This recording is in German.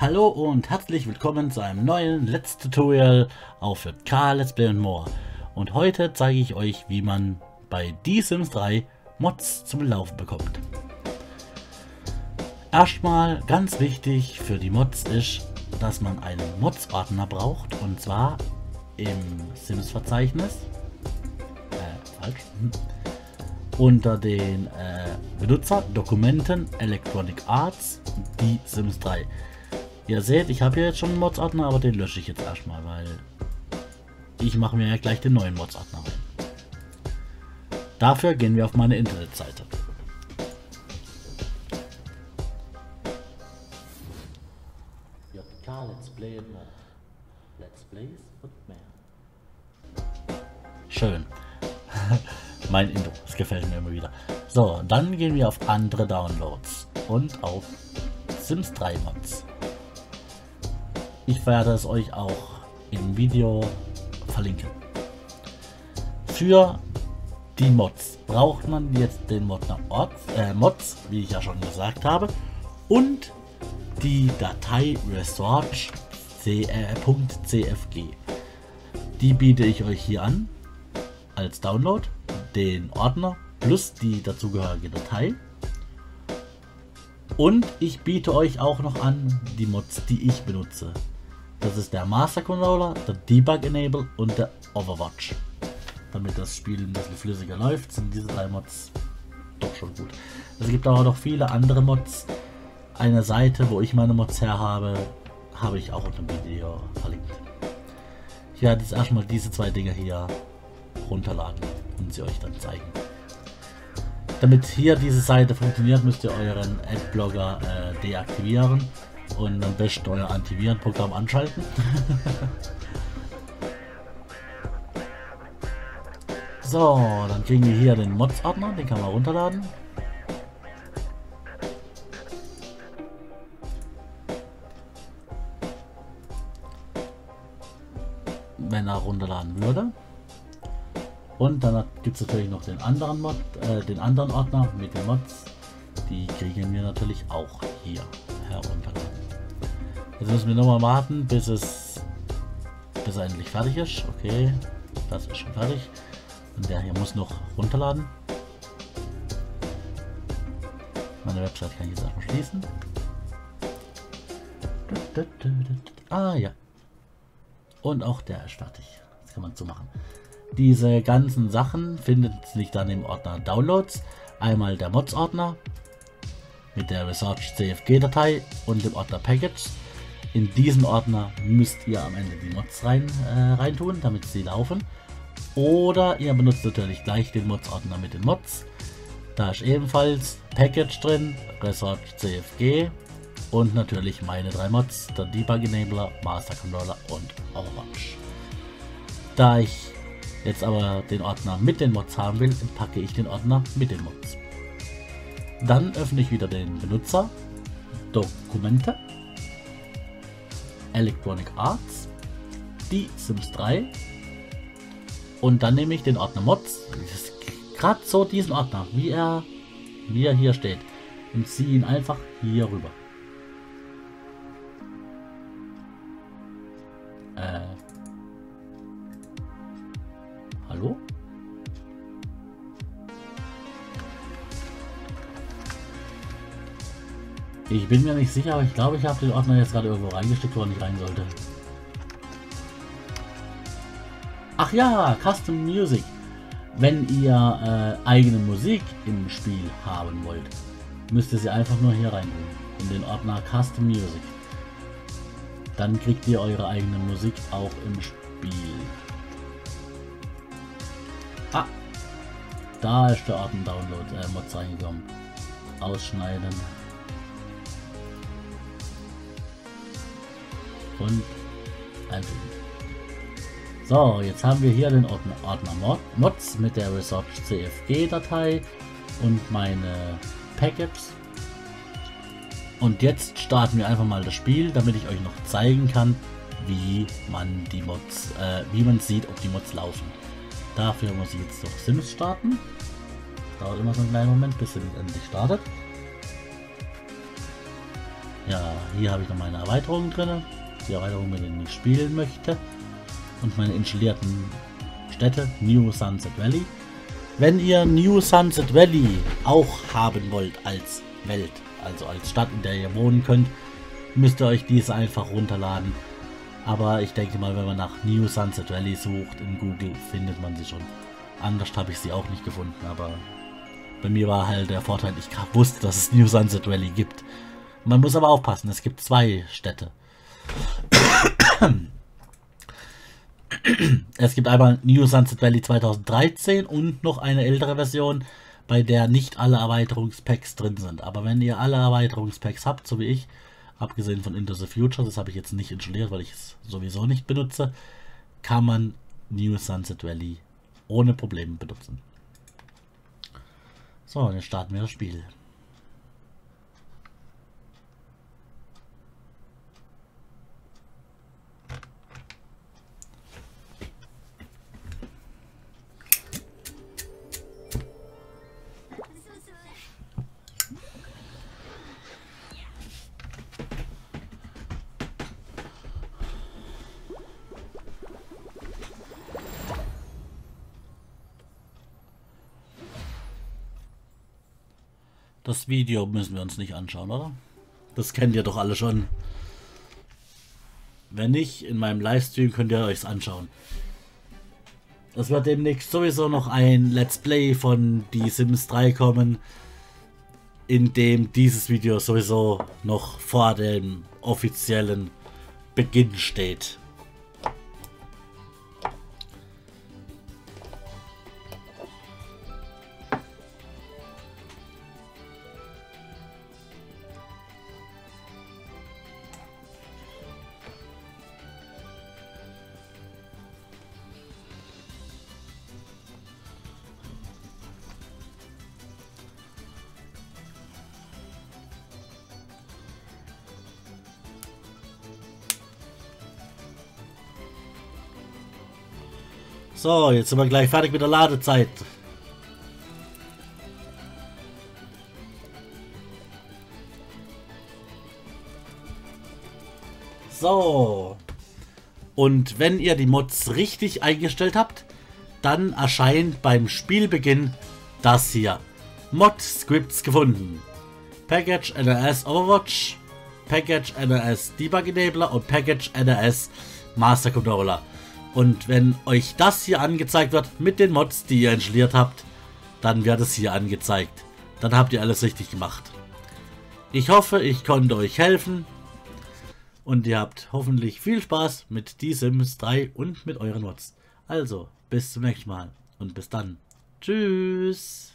Hallo und herzlich willkommen zu einem neuen Let's Tutorial auf K Let's Play und More. Und heute zeige ich euch, wie man bei The Sims 3 Mods zum Laufen bekommt. Erstmal ganz wichtig für die Mods ist, dass man einen Mods-Ordner braucht und zwar im Sims-Verzeichnis. Äh, falsch. Hm. Unter den äh, Benutzer Dokumenten Electronic Arts die Sims 3. Ihr seht, ich habe hier jetzt schon einen Mods-Ordner, aber den lösche ich jetzt erstmal, weil ich mache mir ja gleich den neuen Mods-Ordner rein. Dafür gehen wir auf meine Internetseite. JK Let's Play and More. Let's Plays und mehr. Schön. mein Intro, das gefällt mir immer wieder. So, dann gehen wir auf andere Downloads und auf Sims 3 Mods. Ich werde es euch auch im Video verlinken. Für die Mods braucht man jetzt den Modner Ort, äh, Mods, wie ich ja schon gesagt habe, und die Datei research.cfg. Die biete ich euch hier an als Download, den Ordner plus die dazugehörige Datei. Und ich biete euch auch noch an die Mods, die ich benutze. Das ist der Master Controller, der Debug Enable und der Overwatch. Damit das Spiel ein bisschen flüssiger läuft, sind diese drei Mods doch schon gut. Es gibt aber noch viele andere Mods. Eine Seite, wo ich meine Mods her habe, habe ich auch unter dem Video verlinkt. Ich werde jetzt erstmal diese zwei Dinge hier runterladen und sie euch dann zeigen. Damit hier diese Seite funktioniert, müsst ihr euren Adblocker äh, deaktivieren und am besten euer Antivirenprogramm anschalten. so, dann kriegen wir hier den Mods-Ordner, den kann man runterladen. Wenn er runterladen würde. Und dann gibt es natürlich noch den anderen Mod, äh, den anderen Ordner mit den Mods. Die kriegen wir natürlich auch hier herunterladen. Jetzt müssen wir nochmal warten, bis es bis er endlich fertig ist. Okay, das ist schon fertig. Und der hier muss noch runterladen. Meine Website kann ich jetzt erstmal schließen. Ah ja. Und auch der ist fertig. Das kann man so machen. Diese ganzen Sachen findet sich dann im Ordner Downloads. Einmal der Mods-Ordner mit der Research CFG-Datei und dem Ordner Package. In diesen Ordner müsst ihr am Ende die Mods rein, äh, reintun, damit sie laufen. Oder ihr benutzt natürlich gleich den Mods-Ordner mit den Mods. Da ist ebenfalls Package drin, Research CFG und natürlich meine drei Mods, der Debug Enabler, Master Controller und Overwatch. Da ich jetzt aber den Ordner mit den Mods haben will, packe ich den Ordner mit den Mods. Dann öffne ich wieder den Benutzer, Dokumente Electronic Arts, die Sims 3 und dann nehme ich den Ordner Mods, gerade so diesen Ordner, wie er, wie er hier steht und ziehe ihn einfach hier rüber. Äh, hallo? Ich bin mir nicht sicher, aber ich glaube, ich habe den Ordner jetzt gerade irgendwo reingesteckt, wo er nicht rein sollte. Ach ja, Custom Music. Wenn ihr äh, eigene Musik im Spiel haben wollt, müsst ihr sie einfach nur hier rein in den Ordner Custom Music. Dann kriegt ihr eure eigene Musik auch im Spiel. Ah, da ist der Ordner Download äh, Mods reingekommen. Ausschneiden. Und einfügen. So, jetzt haben wir hier den Ordner, Mod, Mods mit der Research CFG Datei und meine Packets. Und jetzt starten wir einfach mal das Spiel, damit ich euch noch zeigen kann, wie man die Mods, äh, wie man sieht, ob die Mods laufen. Dafür muss ich jetzt noch Sims starten. Dauert immer so einen kleinen Moment, bis er endlich startet. Ja, hier habe ich noch meine Erweiterungen drin. Die Erweiterung, mit denen ich spielen möchte. Und meine installierten Städte, New Sunset Valley. Wenn ihr New Sunset Valley auch haben wollt als Welt, also als Stadt, in der ihr wohnen könnt, müsst ihr euch diese einfach runterladen. Aber ich denke mal, wenn man nach New Sunset Valley sucht in Google, findet man sie schon. Anders habe ich sie auch nicht gefunden, aber bei mir war halt der Vorteil, ich wusste, dass es New Sunset Valley gibt. Man muss aber aufpassen, es gibt zwei Städte. Es gibt einmal New Sunset Valley 2013 und noch eine ältere Version, bei der nicht alle Erweiterungspacks drin sind. Aber wenn ihr alle Erweiterungspacks habt, so wie ich, abgesehen von Into the Future, das habe ich jetzt nicht installiert, weil ich es sowieso nicht benutze, kann man New Sunset Valley ohne Probleme benutzen. So, jetzt starten wir das Spiel. Das Video müssen wir uns nicht anschauen, oder? Das kennt ihr doch alle schon. Wenn nicht, in meinem Livestream könnt ihr euch anschauen. Es wird demnächst sowieso noch ein Let's Play von Die Sims 3 kommen, in dem dieses Video sowieso noch vor dem offiziellen Beginn steht. So, jetzt sind wir gleich fertig mit der Ladezeit. So. Und wenn ihr die Mods richtig eingestellt habt, dann erscheint beim Spielbeginn das hier. Mod Scripts gefunden. Package NRS Overwatch, Package NRS Debug Enabler und Package NRS Master Controller. Und wenn euch das hier angezeigt wird mit den Mods, die ihr installiert habt, dann wird es hier angezeigt. Dann habt ihr alles richtig gemacht. Ich hoffe, ich konnte euch helfen. Und ihr habt hoffentlich viel Spaß mit die Sims 3 und mit euren Mods. Also, bis zum nächsten Mal. Und bis dann. Tschüss.